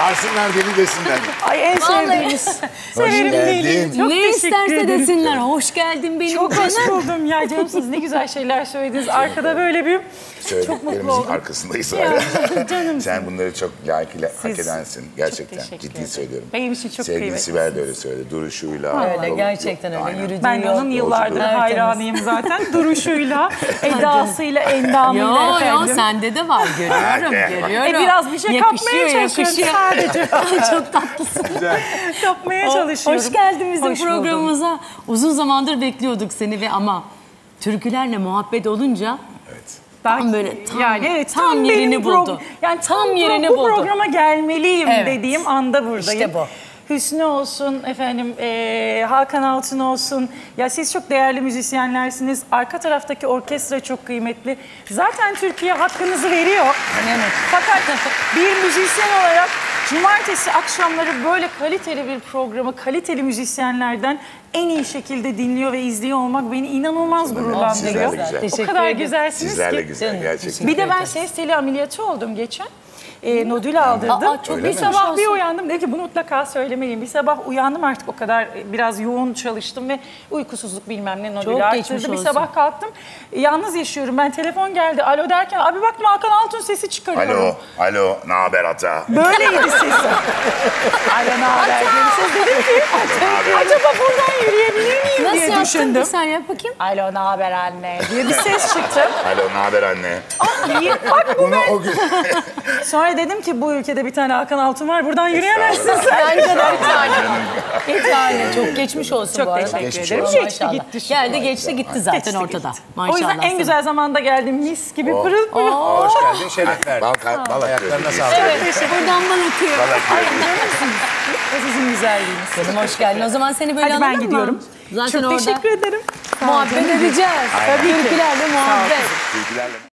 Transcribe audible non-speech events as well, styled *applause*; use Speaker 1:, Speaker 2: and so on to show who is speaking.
Speaker 1: Varsınlar beni desinler. *laughs*
Speaker 2: Ay en sevdiğimiz. Severim
Speaker 1: geldin.
Speaker 2: Çok
Speaker 3: ne
Speaker 2: teşekkür
Speaker 3: isterse desinler. Hoş geldin benim
Speaker 2: Çok hoş buldum ya canım siz ne güzel şeyler söylediniz. Arkada böyle bir
Speaker 1: Söylediklerimizin
Speaker 2: oldum.
Speaker 1: arkasındayız
Speaker 2: Ya,
Speaker 1: hala. *laughs*
Speaker 2: canım
Speaker 1: Sen bunları çok layıkıyla hak edensin. Gerçekten.
Speaker 2: teşekkür
Speaker 1: Ciddi
Speaker 2: ederim.
Speaker 1: söylüyorum.
Speaker 2: Benim için çok
Speaker 1: Sevgili
Speaker 2: kıymetlisiniz.
Speaker 1: Sibel de öyle söyledi. Duruşuyla.
Speaker 3: Öyle
Speaker 1: yol-
Speaker 3: gerçekten
Speaker 1: yol-
Speaker 3: öyle. Yürüdüğü
Speaker 2: Ben onun yıllardır hayranıyım zaten. Duruşuyla, *laughs* edasıyla, endamıyla
Speaker 3: Yo yo
Speaker 2: efendim.
Speaker 3: sende de var görüyorum
Speaker 1: Ha,
Speaker 3: görüyorum.
Speaker 2: E, biraz bir şey kapmaya çalışıyorum sadece. *laughs*
Speaker 3: Çok tatlısın.
Speaker 2: Kapmaya çalışıyorum.
Speaker 3: Hoş geldin bizim
Speaker 2: Hoş buldum.
Speaker 3: programımıza. Uzun zamandır bekliyorduk seni ve ama türkülerle muhabbet olunca
Speaker 1: Evet.
Speaker 3: tam böyle tam,
Speaker 2: yani evet,
Speaker 3: tam,
Speaker 2: benim
Speaker 3: yerini buldu.
Speaker 2: Yani tam,
Speaker 3: tam yerini
Speaker 2: bu
Speaker 3: buldu.
Speaker 2: programa gelmeliyim
Speaker 3: Evet.
Speaker 2: dediğim anda buradayım.
Speaker 3: İşte bu.
Speaker 2: Hüsnü olsun, efendim eee, Hakan Altın olsun. Ya siz çok değerli müzisyenlersiniz. Arka taraftaki orkestra çok kıymetli. Zaten Türkiye hakkınızı veriyor. Fakat *laughs* bir müzisyen olarak cumartesi akşamları böyle kaliteli bir programı, kaliteli müzisyenlerden en iyi şekilde dinliyor ve izliyor olmak beni inanılmaz gururlandırıyor.
Speaker 1: Güzel.
Speaker 2: O
Speaker 3: Teşekkür
Speaker 2: kadar
Speaker 3: ederim.
Speaker 2: güzelsiniz
Speaker 1: Sizler de
Speaker 2: ki.
Speaker 1: güzel gerçekten.
Speaker 2: Bir de ben ses teli ameliyatı oldum geçen. E, nodül aldırdım.
Speaker 3: Aa, çok
Speaker 2: bir sabah bir uyandım. Dedim ki bunu mutlaka söylemeliyim. Bir sabah uyandım artık o kadar e, biraz yoğun çalıştım ve uykusuzluk bilmem ne nodülü arttırdı. Bir
Speaker 3: olsun.
Speaker 2: sabah kalktım. Yalnız yaşıyorum. Ben telefon geldi. Alo derken abi baktım Hakan Altun sesi çıkarıyorum.
Speaker 1: Alo, alo, ne haber ata?
Speaker 2: Böyleydi sesim. *laughs* Alo ne haber dedim ki düşündüm.
Speaker 3: Bir saniye yap bakayım.
Speaker 2: Alo ne haber anne diye bir ses çıktı. *laughs*
Speaker 1: Alo, ne haber anne?
Speaker 2: İyi. Bak bu
Speaker 1: Bunu o gün... *laughs*
Speaker 2: Sonra dedim ki bu ülkede bir tane Hakan Altun var. Buradan yürüyemezsin sen.
Speaker 3: Bence de bir tane. Bir tane. Çok geçmiş olsun
Speaker 2: Çok
Speaker 3: bu arada.
Speaker 2: teşekkür
Speaker 1: Geçmiş
Speaker 2: ederim.
Speaker 1: olsun.
Speaker 2: Geçti gitti.
Speaker 3: Geldi geçti gitti zaten
Speaker 2: Geçti
Speaker 3: ortada.
Speaker 2: gitti.
Speaker 3: Maşallah
Speaker 2: O yüzden en güzel zamanda geldim. Mis gibi pırıl pırıl.
Speaker 4: Hoş geldin, şeref verdin.
Speaker 1: Bal, bal, bal
Speaker 4: Ayaklarına sağlık.
Speaker 3: Evet, buradan bal akıyor.
Speaker 2: O sizin güzelliğiniz.
Speaker 3: Canım hoş geldin. O zaman seni böyle
Speaker 2: Hadi ben
Speaker 3: alalım mı? Zaten
Speaker 2: Çok
Speaker 3: orada
Speaker 2: teşekkür ederim.
Speaker 3: muhabbet edeceğiz.
Speaker 1: Aynen.
Speaker 3: Türkülerle muhabbet.
Speaker 1: Türkülerle